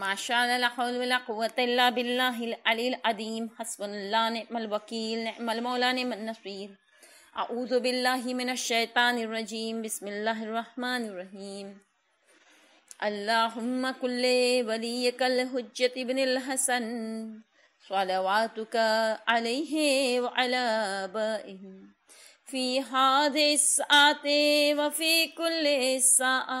माशा बिल्लाम हसबनल्लामल वकील अऊज़ु बिल्लाहि मिनश्शैतानिर्रजीम बिस्मिल्लाहिर्रहमानिर्रहीम अल्लाहुम्मा कुल्ले वलियकल हुज्जत इब्निल हसन। स्वलवातुक अलैहि व अला बाइहि। फ़ी हादिस आते व फ़ी कुल्ले साआ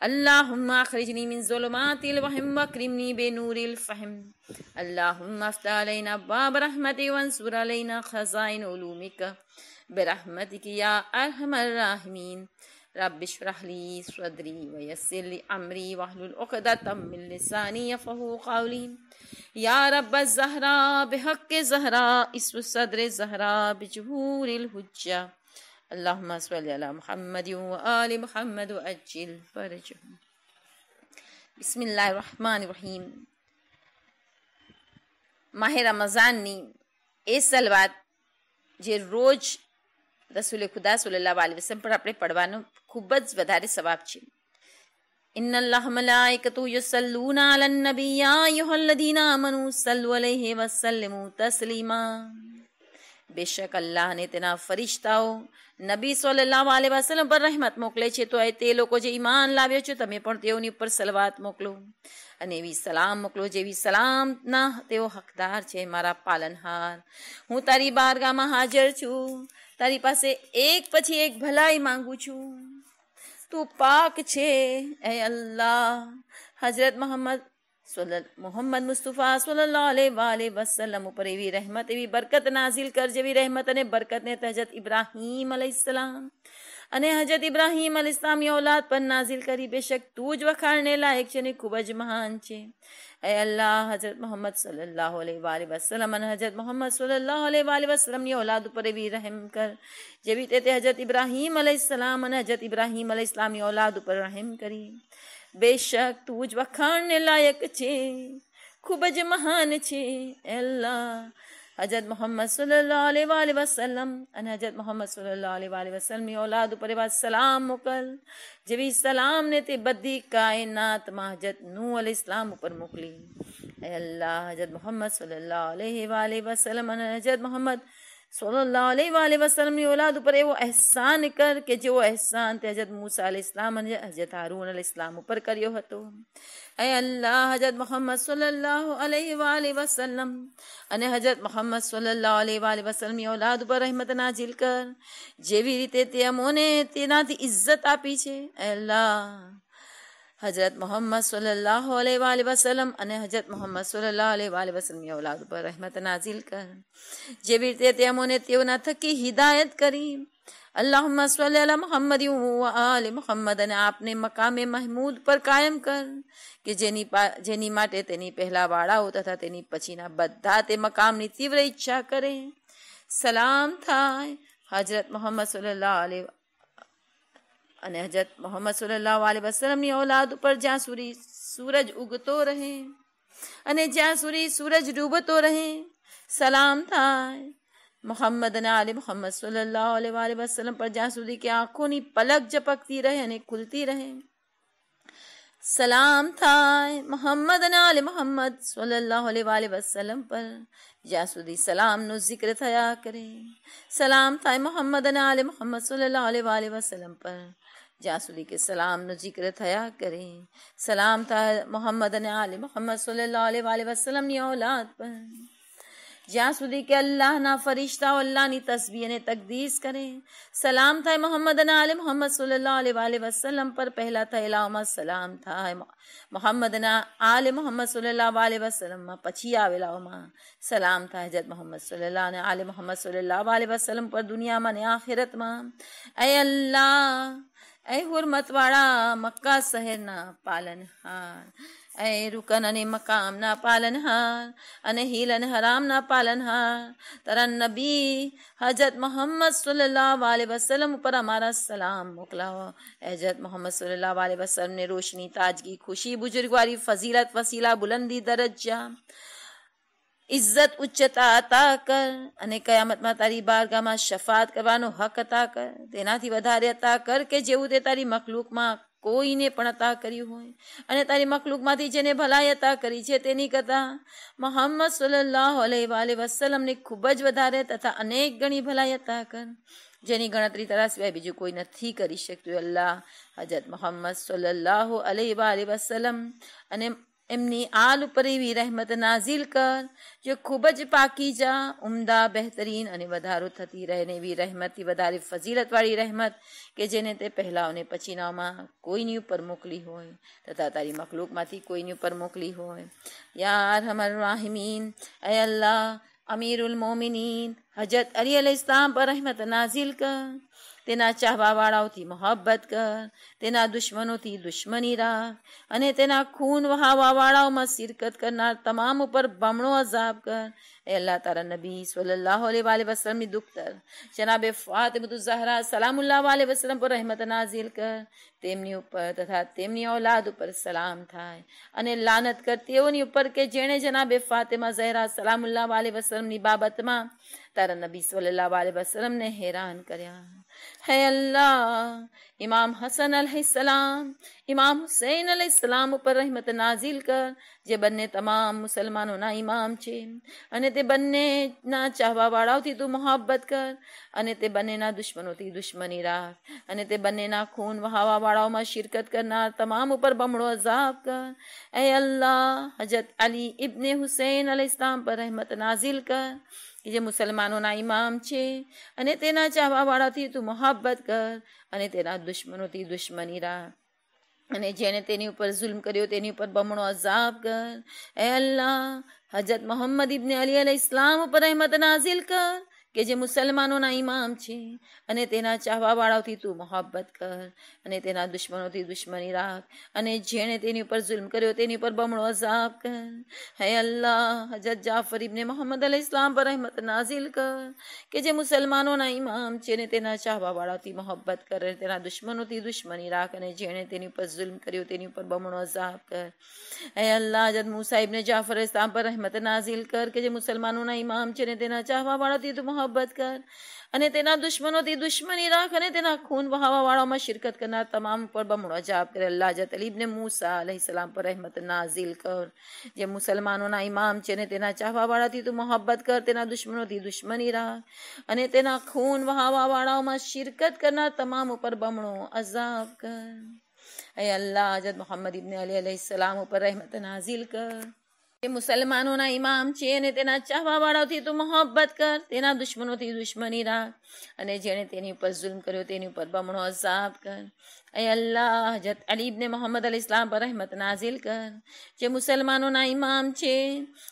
अल्लाहुम्म अखरिजनी मिन ज़ुलुमातिल वहम वकरिमनी बिनूरिल फ़हम अल्लाहुम्म अफ्ता अलैना बाब रहमति वंसुर अलैना खज़ाइन उलूमिक बिरहमतिक या अरहमर राहिमीन रब इशरह ली सदरी वयस्सिर ली अमरी वहलुल उक़दतम मिन लिसानी यफ़हू क़ौली या रब ज़हरा बिहक़्क़ि ज़हरा इसु सदर ज़हरा बिजहूरिल हुज्जा अल्लाहुम्मा सल्ली अला मुहम्मद व आल मुहम्मद व अज्जिल फरजहुम बिस्मिल्लाहिर्रहमानिर्रहीम माह रमज़ाननी એ સલવાત જે રોજ રસૂલ ખુદા સલ્લાહ આલી વસલમ પર આપણે પડવાનો ખૂબ જ વધારે સવાબ છે ઇન્નલ્લાહ મલાઇકતુ યુસલ્લુના અલન નબિયા યુહલ્લદીના આમનુ સલ્લુ અલૈહી વસલ્લિમુ તસ્લીમા બેશક અલ્લાહને તેના ફરિશ્તાઓ નબી સલ્લાહ આલે વસલમ પર રહેમત મોકલે છે તો તે લોકો જે ઈમાન લાવ્યો છે તમે પણ તેઓની ઉપર સલવાત મોકલો અને એવી સલામ મોકલો જેવી સલામના તેઓ હકદાર છે મારા પાલનહાર હું તારી બારગામાં હાજર છું તારી પાસે એક પછી એક ભલાઈ માંગુ છું તું પાક છે એ અલ્લાહ હજરત મોહમ્મદ મોહમ્મદ મુસ્તુફા સલ્લાહ અલે વસલમ ઉપર એવી રહેમત એવી બરકત નાઝિલ કર જેવી રહેમત અને બરકતને હજરત ઇબ્રાહીમ અલૈહિસ્સલામ અને હજરત ઇબ્રાહીમ અલ ઇસ્લામી ઔલાદ પર નાઝિલ કરી બેશક તું જ વખાણને લાયક છે ને ખૂબ જ મહાન છે એ અલ્લાહ હજરત મોહમ્મદ સલ્લાહ અલૈહ વસલમ અને હજરત મોહમ્મદ સલ્લાહ અલૈહ વસલમની ઔલાદ ઉપર એવી રહેમ કર જેવી રીતે હજરત ઇબ્રાહીમ અલૈહિસ્સલામ અને હજરત ઇબ્રાહીમ અલૈહ ઇસ્લામની ઔલાદ ઉપર રહેમ કરી બેશક તું જ વખાણને લાયક છે ખૂબ જ મહાન છે અલ્લાહ હજરત મોહમ્મદ સલ્લાહ અલૈહ વસલમ અને હજરત મોહમ્મદ સલ્લાહ અલૈહ વસલમની ઔલાદ ઉપર એવા સલામ મોકલ જેવી સલામને તે બધી કાયનાતમાં હજરત નૂ અલ ઇસ્લામ ઉપર મોકલી એ અલ્લાહ હજરત મોહમ્મદ સલ્લાહ અલૈહ વસલમ અને હજરત મોહમ્મદ સલ્લાહ અલૈહ વસલમની ઔલાદ ઉપર એવો અહેસાન કર કે જેવો અહેસાન તે હજરત મૂસા અલ ઇસ્લામ અને હજરત હારૂન અલ ઇસ્લામ ઉપર કર્યો હતો એ અલ્લાહ હજરત મોહમ્મદ સલ્લાહ અલૈહ વસલમ અને હજરત મોહમ્મદ સલ્લાહ અલૈહ વસલમની ઔલાદ ઉપર રહેમત નાઝિલ કર જેવી રીતે તે અમોને તેનાથી ઇજ્જત આપી છે અલ્લાહ હજરત મોહમ્મદ સલ્લાહ અલૈહ વસલમ અને હજરત મોહમ્મદ સલ્લાહ અલૈહ વસલમની ઔલાદ ઉપર રહેમત નાઝિલ કર જેવી રીતે તે અમોને તેઓના થકી હિદાયત કરી અલ્લાહુમ્મા સલ્લી અલા મુહમ્મદ વ આલે મુહમ્મદ અને આપને મકામે મહમૂદ પર કાયમ કર કે જેની જેની માટે તેની પહેલા વાળાઓ તથા તેની પછીના બધા તે મકામની તીવ્ર ઈચ્છા કરે સલામ થાય હજરત મોહમ્મદ સલ્લાહ અલે અને હજરત મોહમ્મદ સલ્લાહ આલે વસલમની ઔલાદ ઉપર જ્યાં સુધી સૂરજ ઉગતો રહે અને જ્યાં સુધી સૂરજ ડૂબતો રહે સલામ થાય મોહમ્મદ અને આલે મોહમ્મદ સલ્લાહ અલૈહ વસલમ પર જ્યાં સુધી કે આંખોની પલક ઝપકતી રહે અને ખુલતી રહે સલામ થાય મોહમ્મદ અને આલે મોહમ્મદ સલ્લાહ અલૈહ વસલમ પર જ્યાં સુધી સલામનો જિક્ર થયા કરે સલામ થાય મોહમ્મદ અને આલે મોહમ્મદ સલ્લાહ અલૈહ વસલમ પર જ્યાં સુધી કે સલામનો જિક્ર થયા કરે સલામ થાય મોહમ્મદ અને આલે મોહમ્મદ સલ્લાહ અલૈહ વસલમની ઔલાદ પર જ્યાં સુધી કે અલ્લાહના ફરિશ્તાઓ અલ્લાહની તસબી અને તકદીસ કરે સલામ થાય મોહમ્મદ અને આલે મોહમ્મદ સલ્લાહ અલૈહ વસલમ પર પહેલા થયેલાઓમાં સલામ થાય મોહમ્મદના આલે મોહમ્મદ સલ્લાહ અલૈહ વસલમમાં પછી આવેલાઓમાં સલામ થાય હજરત મોહમ્મદ સલ્લાહ અને આલે મોહમ્મદ સલ્લાહ અલૈહ વસલમ પર દુનિયામાં ને આખિરતમાં એ અલ્લાહ ऐ हुरमतवाड़ा, मक्का शहर ना पालन हार ऐ रुकन अने मकाम ना पालन हार अने हीलन हराम ना पालन हार तरन नबी हज़रत मोहम्मद सल्लल्लाहु अलैहि वसल्लम ऊपर हमारा सलाम मोकलाओ। हज़रत मोहम्मद सल्लल्लाहु अलैहि वसल्लम ने रोशनी, ताजगी, खुशी, बुजुर्गवारी, फजीलत, वसीला, बुलंदी, दरजा। ઇજ્જત ઉચ્ચતા અતા કર અને કયામતમાં તારી બારગામાં શફાત કરવાનો હક અતા કર. તેનાથી વધારે અતા કર કે જેવું તે તારી મખલુકમાં કોઈને પણ અતા કર્યું હોય. અને તારી મખલુકમાંથી જેને ભલાઈ અતા કરી છે તેની કથા મોહમ્મદ સલ્લાહ અલૈહ વસલમને ખૂબ જ વધારે તથા અનેક ગણી ભલાઈ અતા કર. જેની ગણતરી તારા સિવાય બીજું કોઈ નથી કરી શકતું. અલ્લાહ હજરત મોહમ્મદ સલ્લાહ અલૈહ વસલમ અને એમની આલ ઉપર એવી રહેમત નાઝીલ કર જે ખૂબ જ પાકીજા ઉમદા બહેતરીન અને વધારો થતી રહે ને એવી રહેમતથી વધારે ફઝીલતવાળી રહેમત કે જેને તે પહેલાંને પછીનામાં કોઈની ઉપર મોકલી હોય તથા તારી મખલૂકમાંથી કોઈની ઉપર મોકલી હોય યાર હમર રાહિમીન એ અલ્લાહ અમીરુલ મોમિનીન હજરત અલી અલ ઇસ્લામ પર રહેમત નાઝીલ કર તેના ચાહવાવાળાઓથી મોહબ્બત કર તેના દુશ્મનોથી દુશ્મની રાખ અને તેના ખૂન વહાવાવાળાઓમાં શિરકત કરનાર તમામ ઉપર બમણો અઝાબ કર એ અલ્લાહ તારા નબી સલ્લાહ વાલે વસલમની દુખ્તર જનાબે ફાતિમતુ ઝહરા સલામુલ્લાહ વાલે વસલમ પર રહેમત નાઝિલ કર તેમની ઉપર તથા તેમની ઔલાદ ઉપર સલામ થાય અને લાનત કર તેઓની ઉપર કે જેણે જનાબે ફાતિમા ઝહરા સલામુલ્લાહ વાલે વસલમની બાબતમાં તારા નબી સલ્લાહ વાલે વસલમને હેરાન કર્યા હે અલ્લાહ ઇમામ હસન અલહીસલામ ઇમામ હુસૈન અલહીસલામ ઉપર રહેમત નાઝિલ કર જે બંને તમામ મુસલમાનોના ઇમામ છે અને તે બંનેના ચાહવાવાળાઓથી તું મોહબ્બત કર અને તે બંનેના દુશ્મનોથી દુશ્મની રાખ અને તે બંનેના ખૂન વહાવાવાળાઓમાં શિરકત કરનાર તમામ ઉપર બમણો અઝાબ કર એ અલ્લાહ હજરત અલી ઇબ્ને હુસૈન અલ ઇસ્લામ પર રહેમત નાઝિલ કર કે જે મુસલમાનોના ઇમામ છે અને તેના ચાહવાવાળાથી તું મોહબ્બત કર અને તેના દુશ્મનોથી દુશ્મની રાખ અને જેણે તેની ઉપર જુલ્મ કર્યો, તેની ઉપર બમણો અઝાબ કર. એ અલ્લાહ, હજરત મોહમ્મદ ઇબ્ને અલી અલ ઇસ્લામ ઉપર રહેમત નાઝિલ કર. કે જે મુસલમાનોના ઇમામ છે અને તેના ચાહવાવાળાઓથી તું મોહબ્બત કર અને તેના દુશ્મનોથી દુશ્મની રાખ અને જેણે તેની ઉપર જુલ્મ કર્યો તેની ઉપર બમણો અઝાબ કર હે અલ્લાહ હજરત જાફર ઇબ્ને મોહમ્મદ અલ ઇસ્લામ પર રહેમત નાઝિલ કર કે જે મુસલમાનોના ઇમામ છે અને તેના ચાહવાવાળાઓથી મોહબ્બત કર અને તેના દુશ્મનોથી દુશ્મની રાખ અને જેણે તેની ઉપર જુલ્મ કર્યો તેની ઉપર બમણો અઝાબ કર હે અલ્લાહ હજરત મુસા ઇબ્ને જાફર ઇસ્લામ પર રહેમત નાઝિલ કર કે જે મુસલમાનોના ઇમામ છે અને તેના ચાહવાવાળાથી તું મોહબ્બત કર અને તેના દુશ્મનોથી દુશ્મની રાખ અને તેના ખૂન વહાવાવાળામાં શિરકત કરનાર તમામ પર બમણો જાપ કરે અલ્લાહ જત અલીબને મૂસા અલહી સલામ પર રહેમત નાઝિલ કર જે મુસલમાનોના ઇમામ છે ને તેના ચાહવાવાળાથી તું મોહબ્બત કર તેના દુશ્મનોથી દુશ્મની રાખ અને તેના ખૂન વહાવાવાળાઓમાં શિરકત કરનાર તમામ ઉપર બમણો અઝાબ કર એ અલ્લાહ હજરત મોહમ્મદ ઇબ્ને અલી અલૈહિ સલામ ઉપર રહેમત એ મુસલમાનોના ઇમામ છે અને તેના ચાહવાવાળાથી તું મોહબ્બત કર, તેના દુશ્મનોથી દુશ્મની રાખ. અને જેણે તેની ઉપર જુલ્મ કર્યો, તેની ઉપર બમણો અઝાબ કર. એ અલ્લાહ હજરત અલી ઇબ્ને મોહમ્મદ અલ ઇસ્લામ પર રહેમત નાઝિલ કર જે મુસલમાનોના ઇમામ છે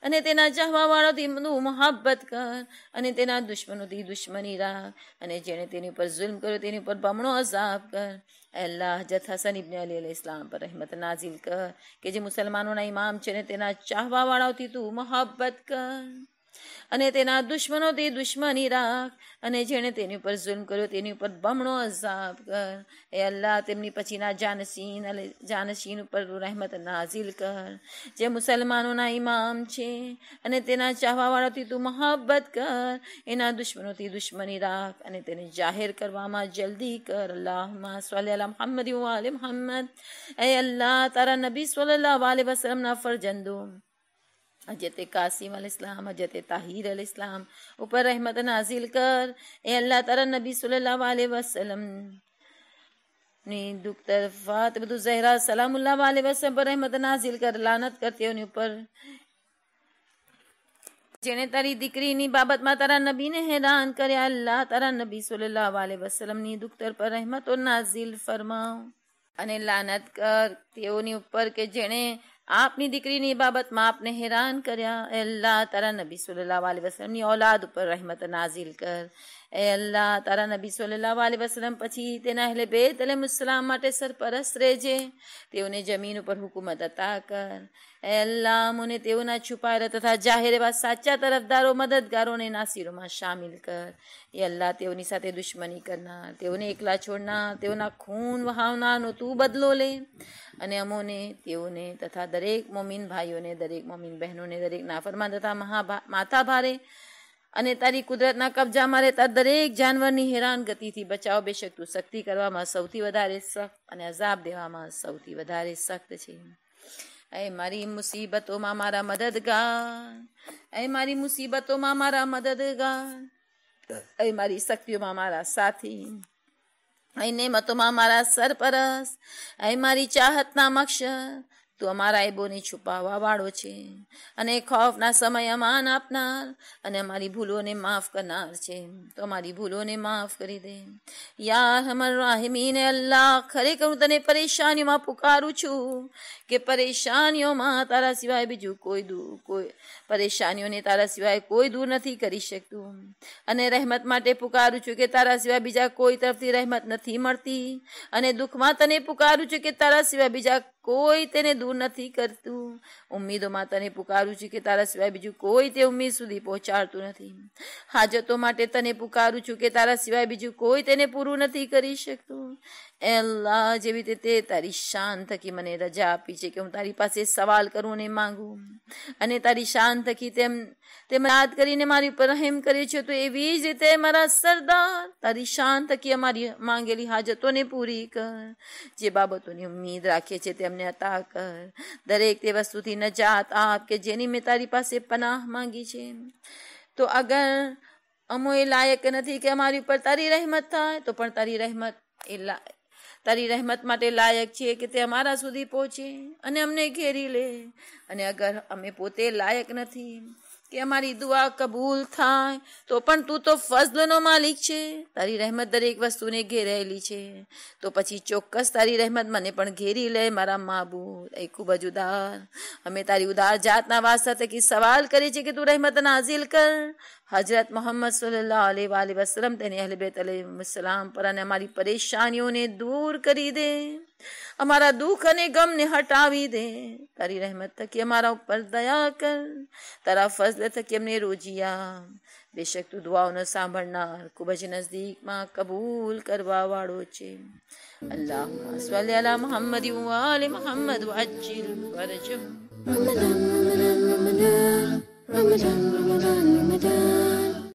અને તેના ચાહવાવાળાથી તું મોહબ્બત કર અને તેના દુશ્મનોથી દુશ્મની રાખ અને જેણે તેની ઉપર જુલ્મ કર્યો તેની ઉપર બમણો અઝાબ કર અલ્લાહ હજરત હસન ઇબ્ને અલી અલ ઇસ્લામ પર રહેમત નાઝિલ કર કે જે મુસલમાનોના ઇમામ છે ને તેના ચાહવાવાળાથી તું મોહબ્બત કર અને તેના દુશ્મનોથી દુશ્મની રાખ અને જેણે તેની ઉપર જુલ્મ કર્યો તેની ઉપર બમણો અઝાબ કર એ અલ્લાહ તેમની પછીના જાનશીન જાનશીન ઉપર રહેમત નાઝિલ કર જે મુસલમાનોના ઇમામ છે અને તેના ચાહવાવાળાથી તું મોહબ્બત કર એના દુશ્મનોથી દુશ્મની રાખ અને તેને જાહેર કરવામાં જલ્દી કર અલ્લાહમાં સ્વાલે અલા મોહમ્મદ વાલે મોહમ્મદ એ અલ્લાહ તારા નબી સલ્લાહ વાલે વસલમના ફરજંદો हजरत कासिम इस्लाम हजरत ताहिर इस्लाम ऊपर रहमत नाजिल कर ए अल्लाह तारा नबी सल्लल्लाहु अलैहि वसल्लम ની દુઃખ તરફાત બધું ઝહેરા સલામુલ્લાહ વાલે વસલ્લમ પર રહેમત નાઝિલ કર લાનત કર તેઓની ઉપર જેણે તારી દીકરીની બાબતમાં તારા નબીને હેરાન કર્યા અલ્લાહ તારા નબી સલ્લલ્લાહુ અલૈહિ વસલ્લમની દુખ્તર પર રહેમતો નાઝિલ ફરમાવ અને લાનત કર તેઓની ઉપર કે જેણે આપની દીકરીની બાબતમાં આપને હેરાન કર્યા એ અલ્લાહ તારા નબી સલ્લલ્લાહુ અલૈહિ વસલ્લમની ઔલાદ ઉપર રહેમત નાઝિલ કર એ અલ્લાહ તારા નબી સલ્લલ્લાહુ અલૈહિ વસલ્લમ પછી તેના અહેલે બેત અલૈહિસ્સલામ માટે સરપરસ્ત રહેજે તેઓને જમીન ઉપર હુકુમત અતા કર એ અલ્લાહ મને તેઓના છુપાયેલા તથા જાહેર એવા સાચા તરફદારો મદદગારોને નાસીરોમાં સામેલ કર એ અલ્લાહ તેઓની સાથે દુશ્મની કરનાર તેઓને એકલા છોડનાર તેઓના ખૂન વહાવનારનો તું બદલો લે અને અમોને તેઓને તથા દરેક મોમીન ભાઈઓને દરેક મોમીન બહેનોને દરેક નાફરમાન તથા મહા માથા ભારે અને તારી કુદરતના કબજામાં રહેતા દરેક જાનવરની હેરાન ગતિથી બચાવ બેશક તું શક્તિ કરવામાં સૌથી વધારે સખ્ત અને અઝાબ દેવામાં સૌથી વધારે સખ્ત છે એ મારી મુસીબતોમાં મારા મદદગાર એ મારી મુસીબતોમાં મારા મદદગાર એ મારી શક્તિઓમાં મારા સાથી અહીં નેમતોમાં મારા સરપરસ અહીં મારી ચાહતના મક્ષર તું અમારા એબોને છુપાવવા વાળો છે અને ખોફના સમય અમાન આપનાર અને અમારી ભૂલોને માફ કરનાર છે તો અમારી ભૂલોને માફ કરી દે યાર હમર રાહિમીને અલ્લાહ ખરેખર હું તને પરેશાનીઓમાં પુકારું છું કે પરેશાનીઓમાં તારા સિવાય બીજું કોઈ દૂર કોઈ પરેશાનીઓને તારા સિવાય કોઈ દૂર નથી કરી શકતું અને રહેમત માટે પુકારું છું કે તારા સિવાય બીજા કોઈ તરફથી રહેમત નથી મળતી અને દુઃખમાં તને પુકારું છું કે તારા સિવાય બીજા કોઈ તેને દૂર નથી કરતું. ઉમ્મીદોમાં તને પુકારું છું કે તારા સિવાય બીજું કોઈ તે ઉમ્મીદ સુધી પહોંચાડતું નથી. હાજતો માટે તને પુકારું છું કે તારા સિવાય બીજું કોઈ તેને પૂરું નથી કરી શકતું. એલ્લા જેવી રીતે તે તારી શાન થકી મને રજા આપી છે કે હું તારી પાસે સવાલ કરું ને માંગું. અને તારી શાન થકી તેમ તેમ યાદ કરીને મારી ઉપર રહેમ કરે છે, તો એવી જ રીતે મારા સરદાર, તારી શાન થકી અમારી માંગેલી હાજતોને પૂરી કર. જે બાબતોની ઉમ્મીદ રાખીએ છીએ તેમને અતા કર દરેક તે વસ્તુથી નજાત આપ કે જેની મેં તારી પાસે પનાહ માંગી છે તો અગર અમો એ લાયક નથી કે અમારી ઉપર તારી રહેમત થાય તો પણ તારી રહેમત એ તારી રહેમત માટે લાયક છીએ કે તે અમારા સુધી પહોંચે અને અમને ઘેરી લે અને અગર અમે પોતે લાયક નથી કે અમારી દુઆ કબૂલ થાય તો પણ તું તો ફઝલનો માલિક છે તારી રહેમત દરેક વસ્તુને ઘેરાયેલી છે તો પછી ચોક્કસ તારી રહેમત મને પણ ઘેરી લે મારા માબૂદ એ ખૂબ જ ઉદાર અમે તારી ઉદાર જાતના વાસ્તા થકી સવાલ કરીએ છીએ કે તું રહેમત નાઝિલ કર હજરત મોહમ્મદ સલ્લાહ અલી વસલમ તેને અહલબેત અલીસલામ પર અને અમારી પરેશાનીઓને દૂર કરી દે અમારા દુઃખ અને ગમને હટાવી દે તારી રહેમત થકી અમારા ઉપર દયા કર તારા ફઝલ થકી અમને રોજિયા બેશક તું દુઆઓનો સાંભળનાર ખૂબ જ નજદીકમાં કબૂલ કરવા વાળો છે અલ્લાહ સ્વલ્લી અલા મુહમ્મદ વાલે Muhammad વાજિલ ફરજહુ Ramadan, Ramadan, Ramadan, Ramadan, Ramadan, Ramadan.